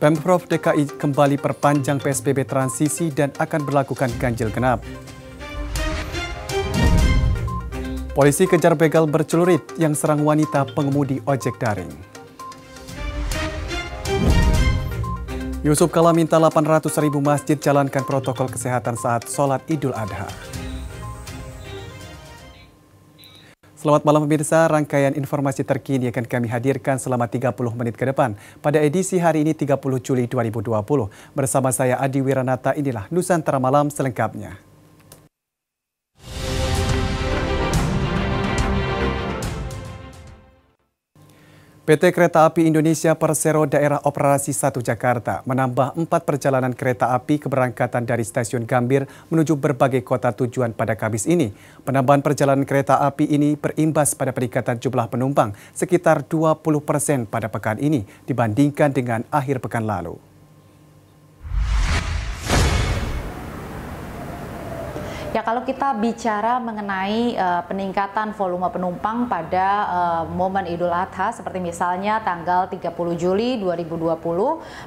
Pemprov DKI kembali perpanjang PSBB transisi dan akan berlakukan ganjil genap. Polisi kejar begal bercelurit yang serang wanita pengemudi ojek daring. Yusuf Kala minta 800 ribu masjid jalankan protokol kesehatan saat sholat idul adha. Selamat malam pemirsa, rangkaian informasi terkini akan kami hadirkan selama 30 menit ke depan pada edisi hari ini 30 Juli 2020. Bersama saya Adi Wiranata, inilah Nusantara Malam selengkapnya. PT Kereta Api Indonesia Persero Daerah Operasi 1 Jakarta menambah empat perjalanan kereta api keberangkatan dari Stasiun Gambir menuju berbagai kota tujuan pada Kamis ini. Penambahan perjalanan kereta api ini berimbas pada peningkatan jumlah penumpang sekitar 20 persen pada pekan ini dibandingkan dengan akhir pekan lalu. Ya kalau kita bicara mengenai uh, peningkatan volume penumpang pada uh, momen Idul Adha seperti misalnya tanggal 30 Juli 2020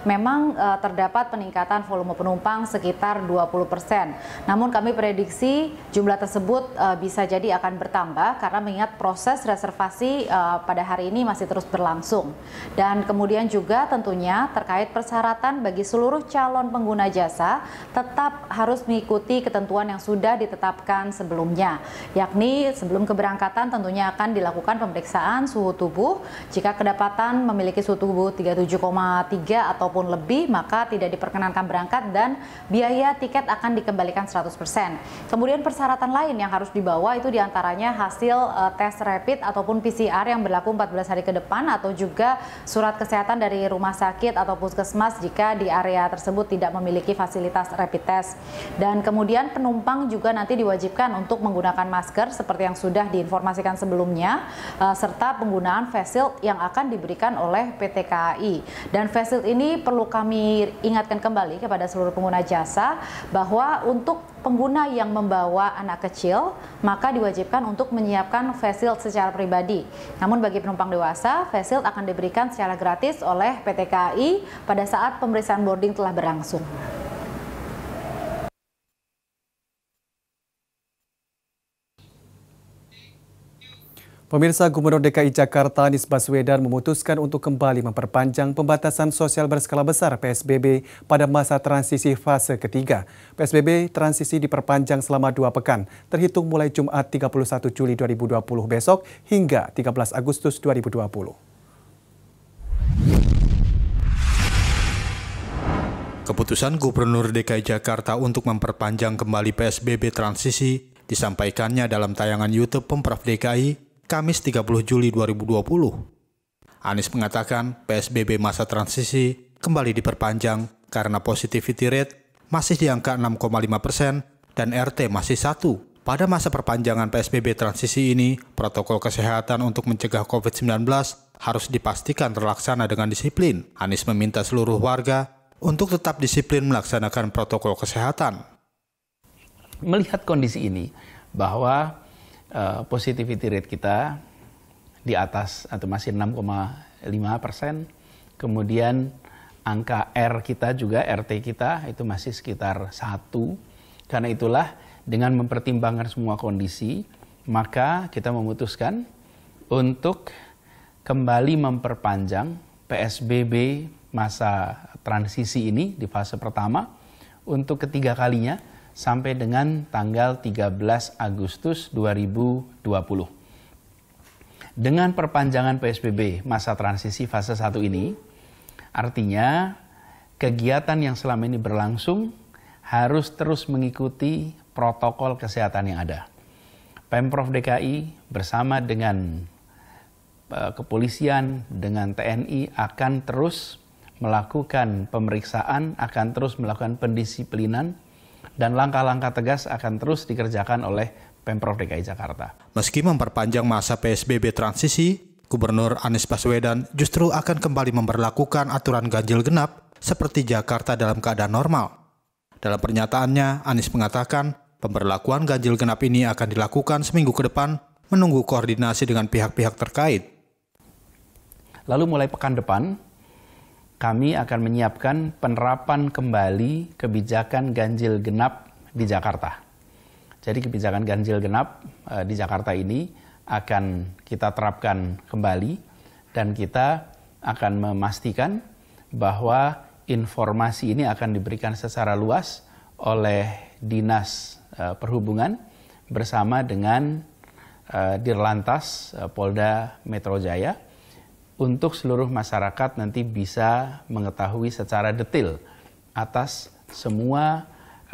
memang uh, terdapat peningkatan volume penumpang sekitar 20%. Namun kami prediksi jumlah tersebut uh, bisa jadi akan bertambah karena mengingat proses reservasi uh, pada hari ini masih terus berlangsung. Dan kemudian juga tentunya terkait persyaratan bagi seluruh calon pengguna jasa tetap harus mengikuti ketentuan yang sudah sudah ditetapkan sebelumnya, yakni sebelum keberangkatan tentunya akan dilakukan pemeriksaan suhu tubuh. Jika kedapatan memiliki suhu tubuh 37,3 ataupun lebih, maka tidak diperkenankan berangkat dan biaya tiket akan dikembalikan 100%. Kemudian persyaratan lain yang harus dibawa itu di antaranya hasil uh, tes rapid ataupun PCR yang berlaku 14 hari ke depan atau juga surat kesehatan dari rumah sakit atau puskesmas jika di area tersebut tidak memiliki fasilitas rapid test. Dan kemudian penumpang juga juga nanti diwajibkan untuk menggunakan masker seperti yang sudah diinformasikan sebelumnya uh, serta penggunaan face yang akan diberikan oleh PT KAI. Dan face ini perlu kami ingatkan kembali kepada seluruh pengguna jasa bahwa untuk pengguna yang membawa anak kecil maka diwajibkan untuk menyiapkan face secara pribadi. Namun bagi penumpang dewasa, face akan diberikan secara gratis oleh PT KAI pada saat pemeriksaan boarding telah berlangsung. Pemirsa Gubernur DKI Jakarta Anies Baswedan memutuskan untuk kembali memperpanjang pembatasan sosial berskala besar PSBB pada masa transisi fase ketiga. PSBB transisi diperpanjang selama dua pekan, terhitung mulai Jumat 31 Juli 2020 besok hingga 13 Agustus 2020. Keputusan Gubernur DKI Jakarta untuk memperpanjang kembali PSBB transisi disampaikannya dalam tayangan YouTube Pemprov DKI Kamis 30 Juli 2020. Anies mengatakan PSBB masa transisi kembali diperpanjang karena positivity rate masih di angka 6,5 persen dan RT masih satu. Pada masa perpanjangan PSBB transisi ini, protokol kesehatan untuk mencegah COVID-19 harus dipastikan terlaksana dengan disiplin. Anies meminta seluruh warga untuk tetap disiplin melaksanakan protokol kesehatan. Melihat kondisi ini, bahwa uh, positivity rate kita di atas atau masih 6,5 persen. Kemudian angka R kita juga, RT kita itu masih sekitar satu. Karena itulah dengan mempertimbangkan semua kondisi, maka kita memutuskan untuk kembali memperpanjang PSBB masa transisi ini di fase pertama untuk ketiga kalinya sampai dengan tanggal 13 Agustus 2020. Dengan perpanjangan PSBB masa transisi fase 1 ini, artinya kegiatan yang selama ini berlangsung harus terus mengikuti protokol kesehatan yang ada. Pemprov DKI bersama dengan uh, kepolisian, dengan TNI akan terus melakukan pemeriksaan, akan terus melakukan pendisiplinan dan langkah-langkah tegas akan terus dikerjakan oleh Pemprov DKI Jakarta. Meski memperpanjang masa PSBB transisi, Gubernur Anies Baswedan justru akan kembali memperlakukan aturan ganjil genap seperti Jakarta dalam keadaan normal. Dalam pernyataannya, Anies mengatakan pemberlakuan ganjil genap ini akan dilakukan seminggu ke depan menunggu koordinasi dengan pihak-pihak terkait. Lalu mulai pekan depan, kami akan menyiapkan penerapan kembali kebijakan ganjil genap di Jakarta. Jadi kebijakan ganjil genap uh, di Jakarta ini akan kita terapkan kembali dan kita akan memastikan bahwa informasi ini akan diberikan secara luas oleh Dinas uh, Perhubungan bersama dengan uh, Dirlantas Polda Metro Jaya untuk seluruh masyarakat nanti bisa mengetahui secara detail atas semua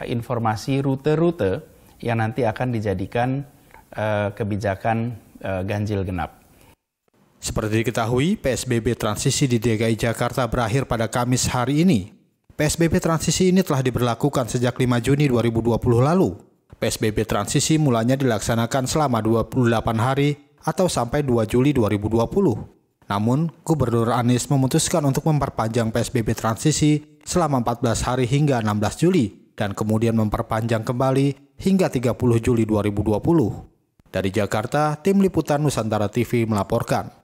informasi rute-rute yang nanti akan dijadikan uh, kebijakan uh, ganjil genap. Seperti diketahui, PSBB transisi di DKI Jakarta berakhir pada Kamis hari ini. PSBB transisi ini telah diberlakukan sejak 5 Juni 2020 lalu. PSBB transisi mulanya dilaksanakan selama 28 hari atau sampai 2 Juli 2020. Namun, Gubernur Anies memutuskan untuk memperpanjang PSBB transisi selama 14 hari hingga 16 Juli dan kemudian memperpanjang kembali hingga 30 Juli 2020. Dari Jakarta, Tim Liputan Nusantara TV melaporkan.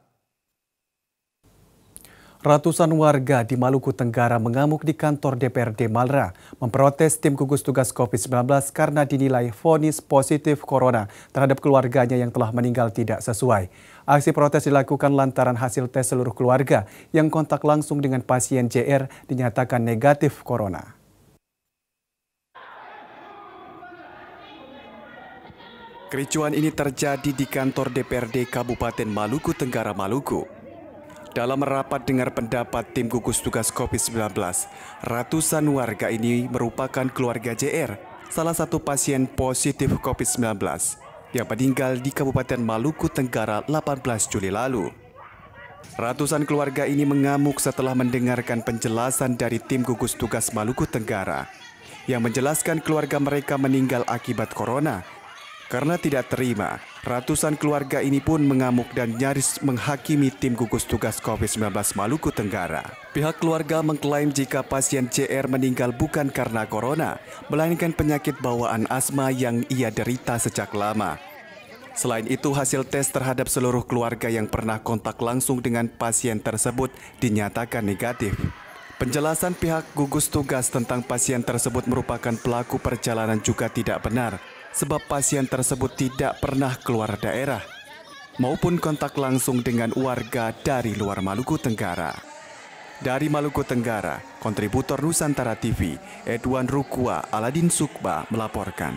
Ratusan warga di Maluku Tenggara mengamuk di kantor DPRD Malra memprotes tim gugus tugas COVID-19 karena dinilai vonis positif corona terhadap keluarganya yang telah meninggal tidak sesuai. Aksi protes dilakukan lantaran hasil tes seluruh keluarga yang kontak langsung dengan pasien JR dinyatakan negatif corona. Kericuan ini terjadi di kantor DPRD Kabupaten Maluku Tenggara Maluku. Dalam rapat dengar pendapat tim gugus tugas COVID-19, ratusan warga ini merupakan keluarga JR, salah satu pasien positif COVID-19 yang meninggal di Kabupaten Maluku Tenggara 18 Juli lalu. Ratusan keluarga ini mengamuk setelah mendengarkan penjelasan dari tim gugus tugas Maluku Tenggara yang menjelaskan keluarga mereka meninggal akibat corona karena tidak terima, ratusan keluarga ini pun mengamuk dan nyaris menghakimi tim gugus tugas COVID-19 Maluku Tenggara. Pihak keluarga mengklaim jika pasien CR meninggal bukan karena corona, melainkan penyakit bawaan asma yang ia derita sejak lama. Selain itu, hasil tes terhadap seluruh keluarga yang pernah kontak langsung dengan pasien tersebut dinyatakan negatif. Penjelasan pihak gugus tugas tentang pasien tersebut merupakan pelaku perjalanan juga tidak benar sebab pasien tersebut tidak pernah keluar daerah maupun kontak langsung dengan warga dari luar Maluku Tenggara. Dari Maluku Tenggara, kontributor Nusantara TV, Edwan Rukua Aladin Sukba melaporkan.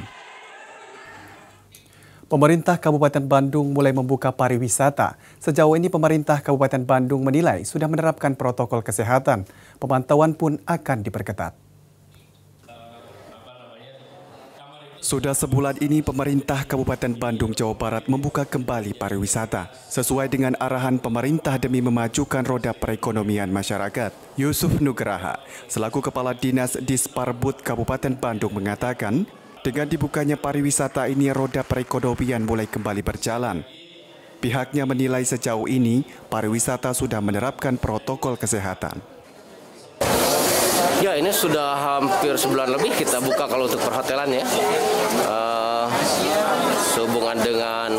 Pemerintah Kabupaten Bandung mulai membuka pariwisata. Sejauh ini pemerintah Kabupaten Bandung menilai sudah menerapkan protokol kesehatan. Pemantauan pun akan diperketat. Sudah sebulan ini pemerintah Kabupaten Bandung, Jawa Barat membuka kembali pariwisata sesuai dengan arahan pemerintah demi memajukan roda perekonomian masyarakat. Yusuf Nugraha, selaku Kepala Dinas Disparbud Kabupaten Bandung mengatakan, dengan dibukanya pariwisata ini roda perekonomian mulai kembali berjalan. Pihaknya menilai sejauh ini pariwisata sudah menerapkan protokol kesehatan. Ya ini sudah hampir sebulan lebih kita buka kalau untuk perhotelan ya. Uh, sehubungan dengan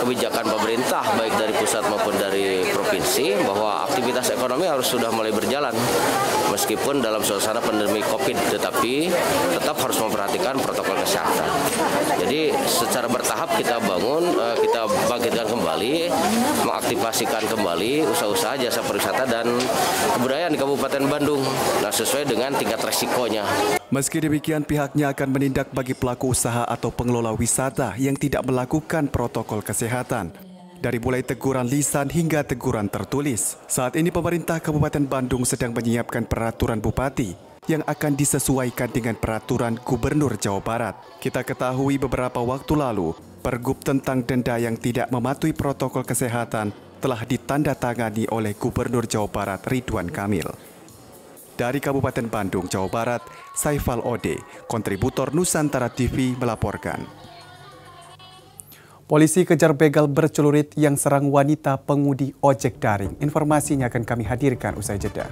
kebijakan pemerintah baik dari pusat maupun dari provinsi bahwa aktivitas ekonomi harus sudah mulai berjalan meskipun dalam suasana pandemi Covid tetapi tetap harus memperhatikan protokol kesehatan. Jadi secara bertahap kita bangun, eh, kita bangkitkan kembali, mengaktifasikan kembali usaha-usaha jasa pariwisata dan kebudayaan di Kabupaten Bandung. Nah sesuai dengan tingkat resikonya. Meski demikian pihaknya akan menindak bagi pelaku usaha atau pengelola wisata yang tidak melakukan protokol kesehatan dari mulai teguran lisan hingga teguran tertulis. Saat ini pemerintah Kabupaten Bandung sedang menyiapkan peraturan bupati yang akan disesuaikan dengan peraturan Gubernur Jawa Barat. Kita ketahui beberapa waktu lalu, pergub tentang denda yang tidak mematuhi protokol kesehatan telah ditandatangani oleh Gubernur Jawa Barat Ridwan Kamil. Dari Kabupaten Bandung, Jawa Barat, Saifal Ode, kontributor Nusantara TV melaporkan. Polisi kejar begal bercelurit yang serang wanita pengudi ojek daring. Informasinya akan kami hadirkan usai jeda.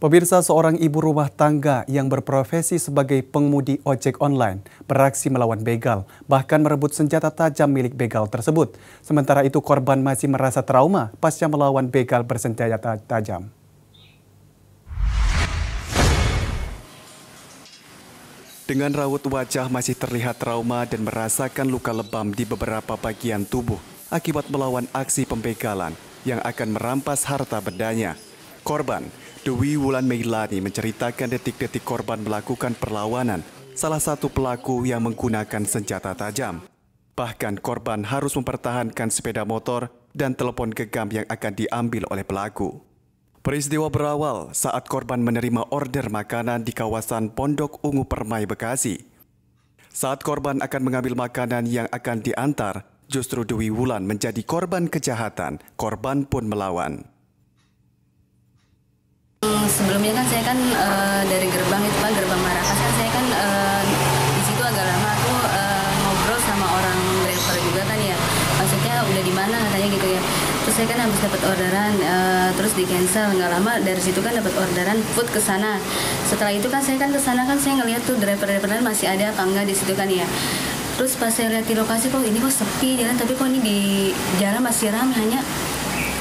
Pemirsa seorang ibu rumah tangga yang berprofesi sebagai pengemudi ojek online beraksi melawan begal, bahkan merebut senjata tajam milik begal tersebut. Sementara itu korban masih merasa trauma pasca melawan begal bersenjata tajam. Dengan raut wajah masih terlihat trauma dan merasakan luka lebam di beberapa bagian tubuh akibat melawan aksi pembegalan yang akan merampas harta bendanya. Korban Dewi Wulan Meilani menceritakan detik-detik korban melakukan perlawanan salah satu pelaku yang menggunakan senjata tajam. Bahkan korban harus mempertahankan sepeda motor dan telepon genggam yang akan diambil oleh pelaku. Peristiwa berawal saat korban menerima order makanan di kawasan Pondok Ungu Permai, Bekasi. Saat korban akan mengambil makanan yang akan diantar, justru Dewi Wulan menjadi korban kejahatan. Korban pun melawan sebelumnya kan saya kan uh, dari gerbang itu kan gerbang Marakas kan saya kan uh, di situ agak lama aku uh, ngobrol sama orang driver juga kan ya. Maksudnya udah di mana katanya gitu ya. Terus saya kan habis dapat orderan uh, terus di cancel. Nggak lama dari situ kan dapat orderan food ke sana. Setelah itu kan saya kan ke sana kan saya ngeliat tuh driver-driver lain masih ada apa enggak di situ kan ya. Terus pas saya lihat di lokasi kok ini kok sepi jalan tapi kok ini di jalan masih ramai hanya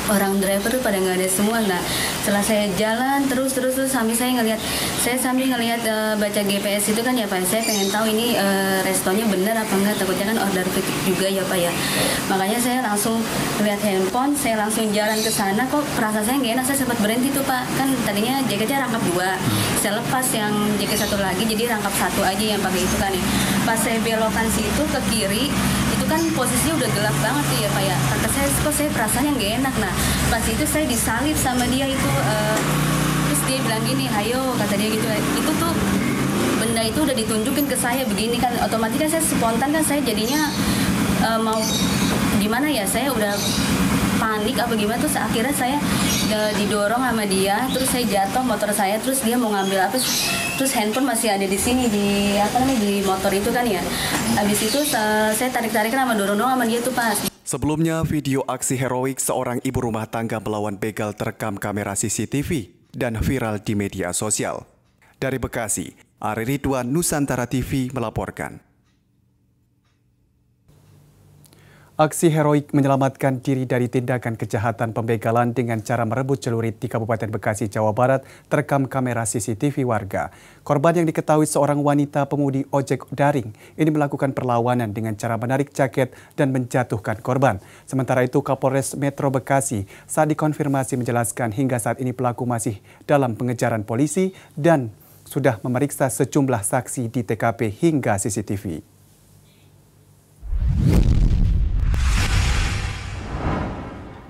orang driver pada nggak ada semua nah setelah saya jalan terus terus terus sambil saya ngelihat saya sambil ngelihat uh, baca GPS itu kan ya pak saya pengen tahu ini uh, restonya benar apa enggak takutnya kan order kritik juga ya pak ya. Makanya saya langsung lihat handphone saya langsung jalan ke sana kok perasaan saya nggak enak saya sempat berhenti tuh pak. Kan tadinya jaketnya rangkap dua saya lepas yang jaket satu lagi jadi rangkap satu aja yang pakai itu kan ya. Pas saya belokan situ ke kiri kan posisinya udah gelap banget tuh ya pak ya. Kata saya kok saya perasaannya nggak enak? Nah pas itu saya disalib sama dia itu uh, terus dia bilang gini ayo kata dia gitu. Itu tuh benda itu udah ditunjukin ke saya begini kan. Otomatis kan saya spontan kan saya jadinya uh, mau gimana ya saya udah panik apa gimana. Terus akhirnya saya uh, didorong sama dia terus saya jatuh motor saya terus dia mau ngambil apa terus handphone masih ada di sini di apa namanya di motor itu kan ya habis itu saya tarik tarik sama dorong dorong sama dia tuh pas Sebelumnya, video aksi heroik seorang ibu rumah tangga melawan begal terekam kamera CCTV dan viral di media sosial. Dari Bekasi, Ari Ridwan Nusantara TV melaporkan. Aksi heroik menyelamatkan diri dari tindakan kejahatan pembegalan dengan cara merebut celurit di Kabupaten Bekasi, Jawa Barat terekam kamera CCTV warga. Korban yang diketahui seorang wanita pemudi ojek daring ini melakukan perlawanan dengan cara menarik jaket dan menjatuhkan korban. Sementara itu Kapolres Metro Bekasi saat dikonfirmasi menjelaskan hingga saat ini pelaku masih dalam pengejaran polisi dan sudah memeriksa sejumlah saksi di TKP hingga CCTV.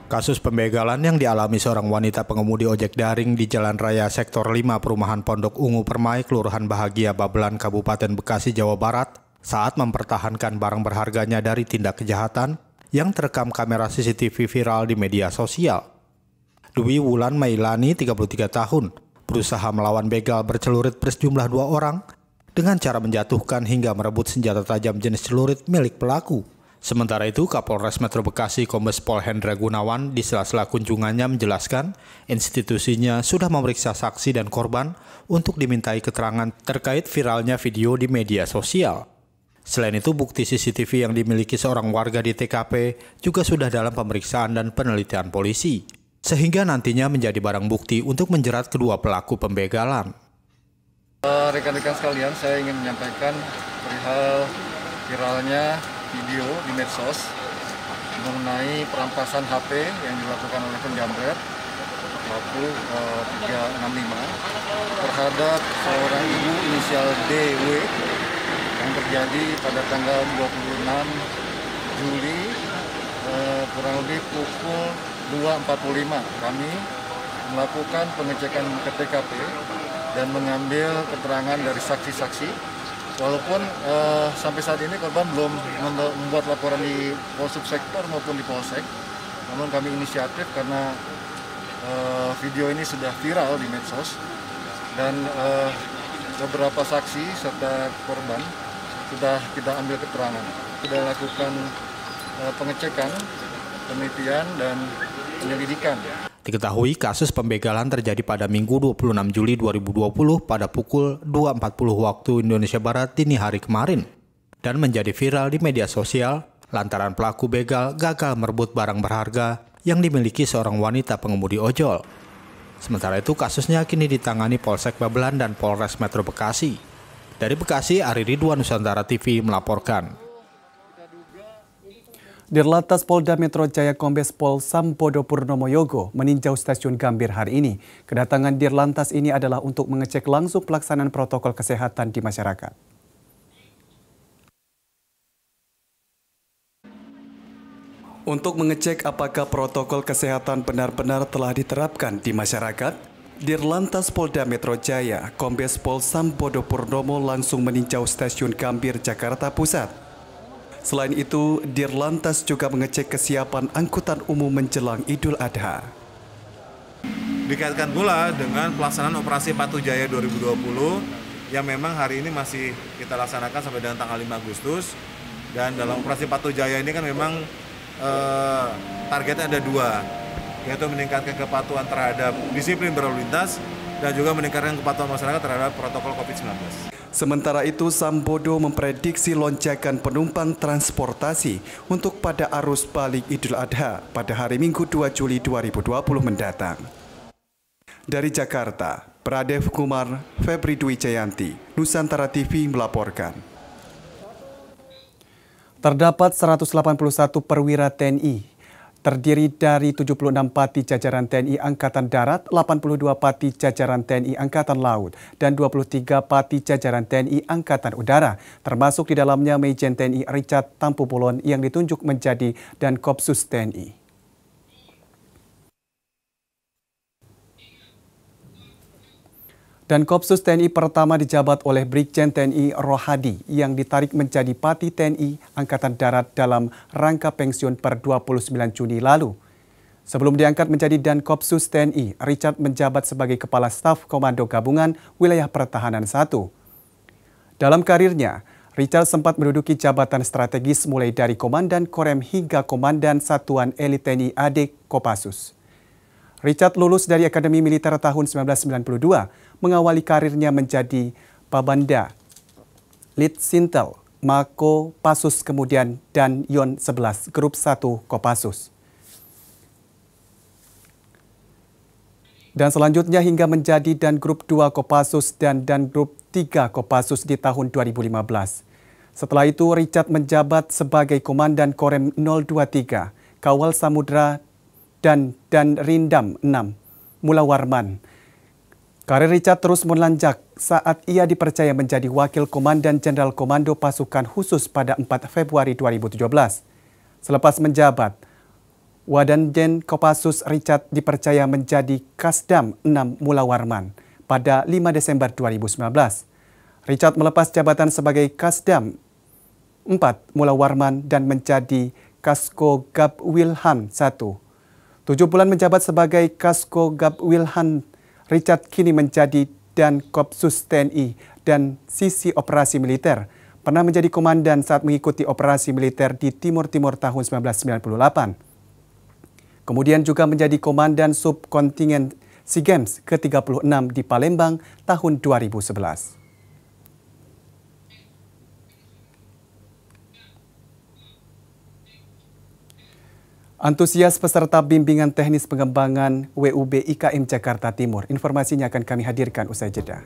Kasus pembegalan yang dialami seorang wanita pengemudi ojek daring di Jalan Raya Sektor 5 Perumahan Pondok Ungu Permai, Kelurahan Bahagia Babelan, Kabupaten Bekasi, Jawa Barat, saat mempertahankan barang berharganya dari tindak kejahatan yang terekam kamera CCTV viral di media sosial. Dwi Wulan Mailani, 33 tahun, berusaha melawan begal bercelurit bersejumlah dua orang dengan cara menjatuhkan hingga merebut senjata tajam jenis celurit milik pelaku. Sementara itu, Kapolres Metro Bekasi Kombes Pol Hendra Gunawan di sela-sela kunjungannya menjelaskan institusinya sudah memeriksa saksi dan korban untuk dimintai keterangan terkait viralnya video di media sosial. Selain itu, bukti CCTV yang dimiliki seorang warga di TKP juga sudah dalam pemeriksaan dan penelitian polisi, sehingga nantinya menjadi barang bukti untuk menjerat kedua pelaku pembegalan. Eh, rekan-rekan sekalian, saya ingin menyampaikan perihal viralnya video di medsos mengenai perampasan HP yang dilakukan oleh penjamret pelaku eh, 365 terhadap seorang ibu inisial DW yang terjadi pada tanggal 26 Juli eh, kurang lebih pukul 2.45 kami melakukan pengecekan ke TKP dan mengambil keterangan dari saksi-saksi Walaupun uh, sampai saat ini korban belum membuat laporan di Polsek Sektor maupun di Polsek, namun kami inisiatif karena uh, video ini sudah viral di medsos dan uh, beberapa saksi serta korban sudah kita ambil keterangan. Sudah lakukan uh, pengecekan, penelitian dan penyelidikan. Diketahui kasus pembegalan terjadi pada Minggu 26 Juli 2020 pada pukul 2.40 waktu Indonesia Barat dini hari kemarin dan menjadi viral di media sosial lantaran pelaku begal gagal merebut barang berharga yang dimiliki seorang wanita pengemudi ojol. Sementara itu kasusnya kini ditangani Polsek Babelan dan Polres Metro Bekasi. Dari Bekasi, Ari Ridwan Nusantara TV melaporkan. Dirlantas Polda Metro Jaya Kombes Pol Sambodo Purnomo Yogo meninjau stasiun Gambir hari ini. Kedatangan Dirlantas ini adalah untuk mengecek langsung pelaksanaan protokol kesehatan di masyarakat. Untuk mengecek apakah protokol kesehatan benar-benar telah diterapkan di masyarakat, Dirlantas Polda Metro Jaya, Kombes Pol Sambodo Purnomo langsung meninjau stasiun Gambir, Jakarta Pusat. Selain itu, Dirlantas juga mengecek kesiapan angkutan umum menjelang Idul Adha. Dikaitkan pula dengan pelaksanaan operasi Patu Jaya 2020 yang memang hari ini masih kita laksanakan sampai dengan tanggal 5 Agustus. Dan dalam operasi Patu Jaya ini kan memang eh, targetnya ada dua, yaitu meningkatkan kepatuhan terhadap disiplin berlalu lintas dan juga meningkatkan kepatuhan masyarakat terhadap protokol COVID-19. Sementara itu, Sambodo memprediksi lonjakan penumpang transportasi untuk pada arus balik Idul Adha pada hari Minggu 2 Juli 2020 mendatang. Dari Jakarta, Pradev Kumar, Febri Dwi Jayanti, Nusantara TV melaporkan. Terdapat 181 perwira TNI terdiri dari 76 pati jajaran TNI Angkatan Darat, 82 pati jajaran TNI Angkatan Laut, dan 23 pati jajaran TNI Angkatan Udara, termasuk di dalamnya Mejen TNI Richard Tampupulon yang ditunjuk menjadi dan Kopsus TNI. Dan Kopsus TNI pertama dijabat oleh Brigjen TNI Rohadi yang ditarik menjadi Pati TNI Angkatan Darat dalam rangka pensiun per 29 Juni lalu. Sebelum diangkat menjadi Dan Kopsus TNI, Richard menjabat sebagai Kepala Staf Komando Gabungan Wilayah Pertahanan 1. Dalam karirnya, Richard sempat menduduki jabatan strategis mulai dari Komandan Korem hingga Komandan Satuan Elit TNI AD Kopassus. Richard lulus dari Akademi Militer tahun 1992 mengawali karirnya menjadi Babanda, Lead Sintel, Mako Pasus kemudian dan Yon 11 grup 1 Kopassus. Dan selanjutnya hingga menjadi dan grup 2 Kopassus dan dan grup 3 Kopassus di tahun 2015. Setelah itu Richard menjabat sebagai Komandan Korem 023, Kawal Samudra dan dan Rindam 6, Mula Warman, Karir Richard terus melanjak saat ia dipercaya menjadi Wakil Komandan Jenderal Komando Pasukan Khusus pada 4 Februari 2017. Selepas menjabat, Wadanjen Kopassus Richard dipercaya menjadi Kasdam 6 Mula Warman pada 5 Desember 2019. Richard melepas jabatan sebagai Kasdam 4 Mula Warman dan menjadi Kasko Gab Wilhan 1. Tujuh bulan menjabat sebagai Kasko Gab Wilhan Richard kini menjadi dan Kopsus TNI dan Sisi Operasi Militer. Pernah menjadi komandan saat mengikuti operasi militer di Timur Timur tahun 1998. Kemudian juga menjadi komandan subkontingen SEA Games ke-36 di Palembang tahun 2011. Antusias peserta bimbingan teknis pengembangan WUB IKM Jakarta Timur. Informasinya akan kami hadirkan usai jeda.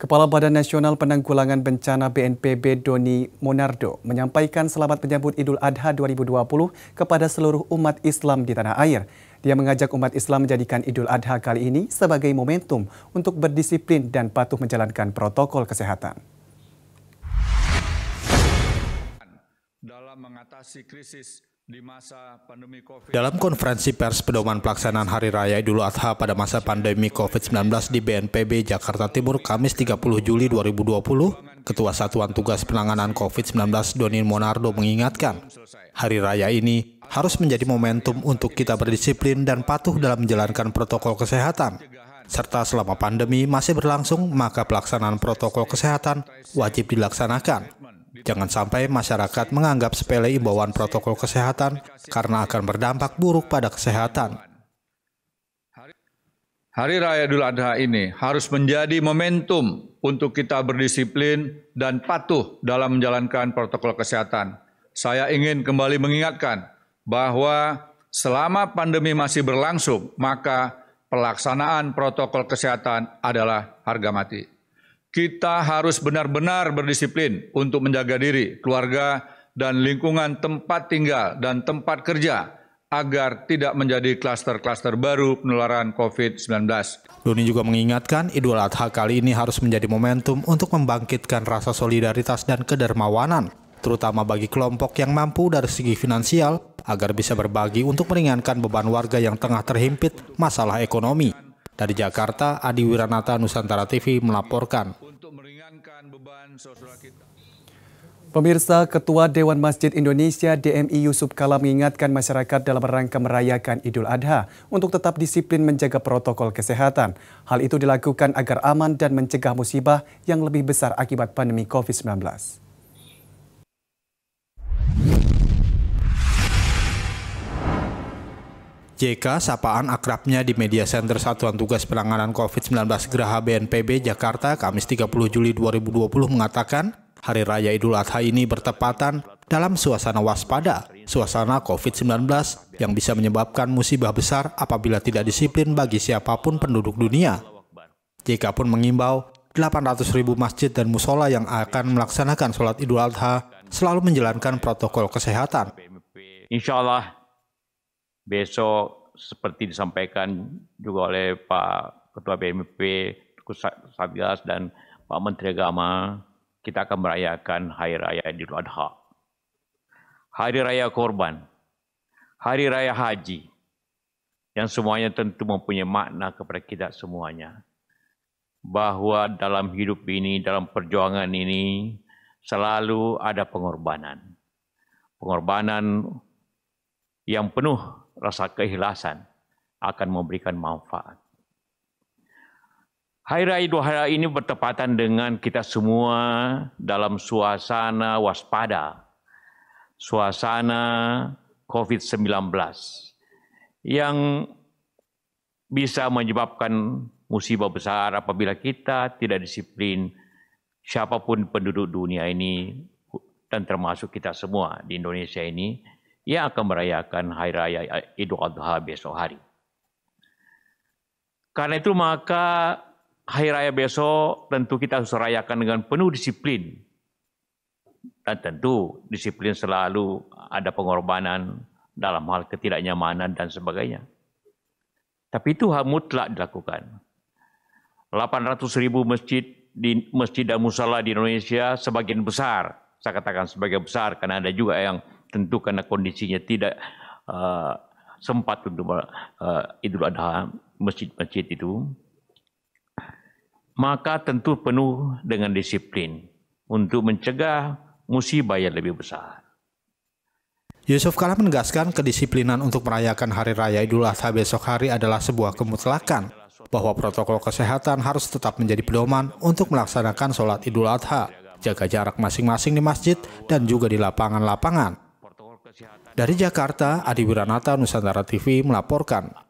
Kepala Badan Nasional Penanggulangan Bencana BNPB Doni Monardo menyampaikan selamat menyambut Idul Adha 2020 kepada seluruh umat Islam di tanah air. Dia mengajak umat Islam menjadikan Idul Adha kali ini sebagai momentum untuk berdisiplin dan patuh menjalankan protokol kesehatan. Dalam mengatasi krisis dalam konferensi pers pedoman pelaksanaan Hari Raya Idul Adha pada masa pandemi COVID-19 di BNPB Jakarta Timur Kamis 30 Juli 2020, Ketua Satuan Tugas Penanganan COVID-19 Doni Monardo mengingatkan, Hari Raya ini harus menjadi momentum untuk kita berdisiplin dan patuh dalam menjalankan protokol kesehatan. Serta selama pandemi masih berlangsung, maka pelaksanaan protokol kesehatan wajib dilaksanakan Jangan sampai masyarakat menganggap sepele imbauan protokol kesehatan karena akan berdampak buruk pada kesehatan. Hari Raya Idul Adha ini harus menjadi momentum untuk kita berdisiplin dan patuh dalam menjalankan protokol kesehatan. Saya ingin kembali mengingatkan bahwa selama pandemi masih berlangsung, maka pelaksanaan protokol kesehatan adalah harga mati kita harus benar-benar berdisiplin untuk menjaga diri, keluarga, dan lingkungan tempat tinggal dan tempat kerja agar tidak menjadi klaster-klaster baru penularan COVID-19. Doni juga mengingatkan Idul Adha kali ini harus menjadi momentum untuk membangkitkan rasa solidaritas dan kedermawanan, terutama bagi kelompok yang mampu dari segi finansial agar bisa berbagi untuk meringankan beban warga yang tengah terhimpit masalah ekonomi. Dari Jakarta, Adi Wiranata Nusantara TV melaporkan. Pemirsa Ketua Dewan Masjid Indonesia DMI Yusuf Kala mengingatkan masyarakat dalam rangka merayakan Idul Adha untuk tetap disiplin menjaga protokol kesehatan. Hal itu dilakukan agar aman dan mencegah musibah yang lebih besar akibat pandemi COVID-19. JK, sapaan akrabnya di Media Center Satuan Tugas Penanganan COVID-19 Geraha BNPB Jakarta Kamis 30 Juli 2020 mengatakan, Hari Raya Idul Adha ini bertepatan dalam suasana waspada, suasana COVID-19 yang bisa menyebabkan musibah besar apabila tidak disiplin bagi siapa pun penduduk dunia. JK pun mengimbau 800 ribu masjid dan musola yang akan melaksanakan sholat Idul Adha selalu menjalankan protokol kesehatan. Insya Allah besok seperti disampaikan juga oleh Pak Ketua BMP, Satgas dan Pak Menteri Agama, kita akan merayakan Hari Raya Idul Adha. Hari Raya Korban, Hari Raya Haji, yang semuanya tentu mempunyai makna kepada kita semuanya. Bahwa dalam hidup ini, dalam perjuangan ini, selalu ada pengorbanan. Pengorbanan yang penuh rasa keikhlasan akan memberikan manfaat. Hari Raya Idul Adha ini bertepatan dengan kita semua dalam suasana waspada, suasana COVID-19 yang bisa menyebabkan musibah besar apabila kita tidak disiplin siapa pun penduduk dunia ini dan termasuk kita semua di Indonesia ini yang akan merayakan Hari Raya Idul Adha besok hari. Karena itu maka Hari Raya besok tentu kita harus rayakan dengan penuh disiplin. Dan tentu disiplin selalu ada pengorbanan dalam hal ketidaknyamanan dan sebagainya. Tapi itu mutlak dilakukan. 800 ribu masjid di masjid dan musala di Indonesia sebagian besar, saya katakan sebagian besar karena ada juga yang tentu karena kondisinya tidak uh, sempat untuk uh, Idul Adha masjid-masjid itu, maka tentu penuh dengan disiplin untuk mencegah musibah yang lebih besar. Yusuf Kala menegaskan kedisiplinan untuk merayakan Hari Raya Idul Adha besok hari adalah sebuah kemutlakan bahwa protokol kesehatan harus tetap menjadi pedoman untuk melaksanakan sholat Idul Adha, jaga jarak masing-masing di masjid dan juga di lapangan-lapangan. Dari Jakarta, Adi Wiranata, Nusantara TV melaporkan.